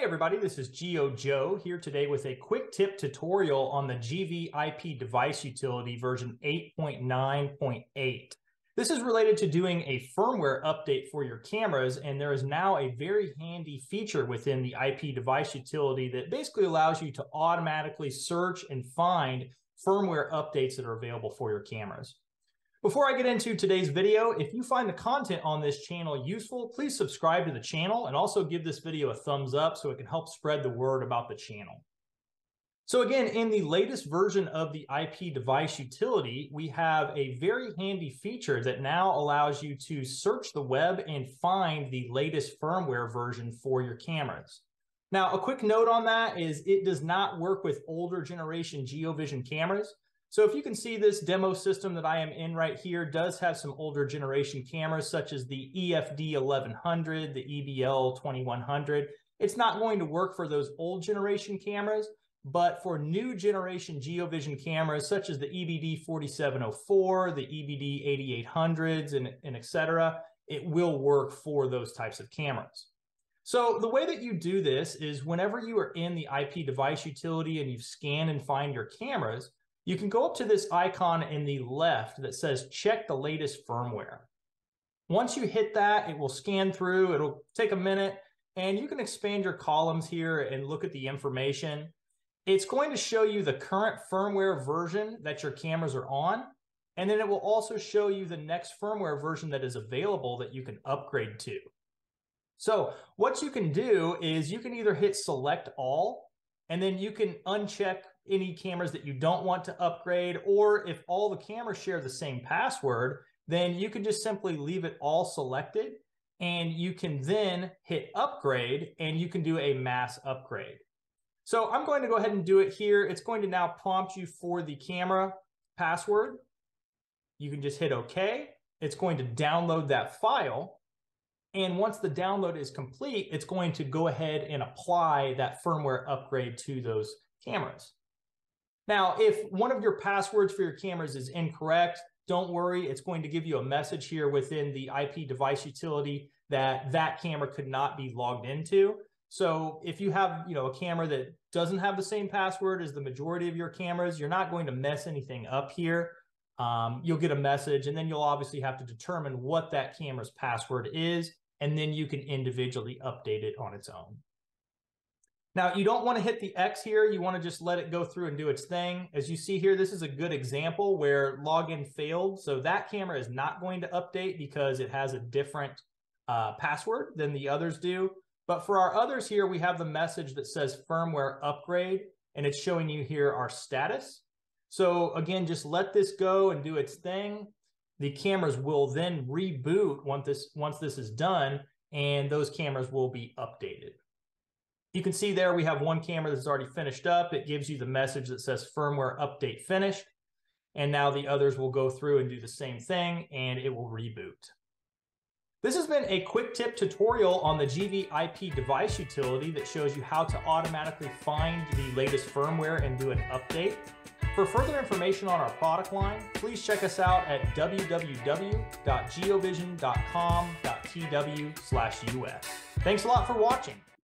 Hey everybody, this is Geo Joe here today with a quick tip tutorial on the GVIP device utility version 8.9.8. This is related to doing a firmware update for your cameras and there is now a very handy feature within the IP device utility that basically allows you to automatically search and find firmware updates that are available for your cameras. Before I get into today's video, if you find the content on this channel useful, please subscribe to the channel and also give this video a thumbs up so it can help spread the word about the channel. So again, in the latest version of the IP device utility, we have a very handy feature that now allows you to search the web and find the latest firmware version for your cameras. Now, a quick note on that is it does not work with older generation GeoVision cameras. So if you can see this demo system that I am in right here does have some older generation cameras such as the EFD 1100, the EBL 2100. It's not going to work for those old generation cameras, but for new generation GeoVision cameras such as the EBD 4704, the EBD 8800s, and, and et cetera, it will work for those types of cameras. So the way that you do this is whenever you are in the IP device utility and you scan and find your cameras, you can go up to this icon in the left that says check the latest firmware. Once you hit that, it will scan through, it'll take a minute, and you can expand your columns here and look at the information. It's going to show you the current firmware version that your cameras are on, and then it will also show you the next firmware version that is available that you can upgrade to. So what you can do is you can either hit select all, and then you can uncheck any cameras that you don't want to upgrade, or if all the cameras share the same password, then you can just simply leave it all selected and you can then hit upgrade and you can do a mass upgrade. So I'm going to go ahead and do it here. It's going to now prompt you for the camera password. You can just hit OK. It's going to download that file. And once the download is complete, it's going to go ahead and apply that firmware upgrade to those cameras. Now, if one of your passwords for your cameras is incorrect, don't worry. It's going to give you a message here within the IP device utility that that camera could not be logged into. So if you have, you know, a camera that doesn't have the same password as the majority of your cameras, you're not going to mess anything up here. Um, you'll get a message and then you'll obviously have to determine what that camera's password is, and then you can individually update it on its own. Now, you don't want to hit the X here. You want to just let it go through and do its thing. As you see here, this is a good example where login failed. So that camera is not going to update because it has a different uh, password than the others do. But for our others here, we have the message that says firmware upgrade, and it's showing you here our status. So again, just let this go and do its thing. The cameras will then reboot once this, once this is done, and those cameras will be updated. You can see there we have one camera that's already finished up. It gives you the message that says firmware update finished. And now the others will go through and do the same thing and it will reboot. This has been a quick tip tutorial on the GVIP device utility that shows you how to automatically find the latest firmware and do an update. For further information on our product line, please check us out at www.geovision.com.tw/us. Thanks a lot for watching.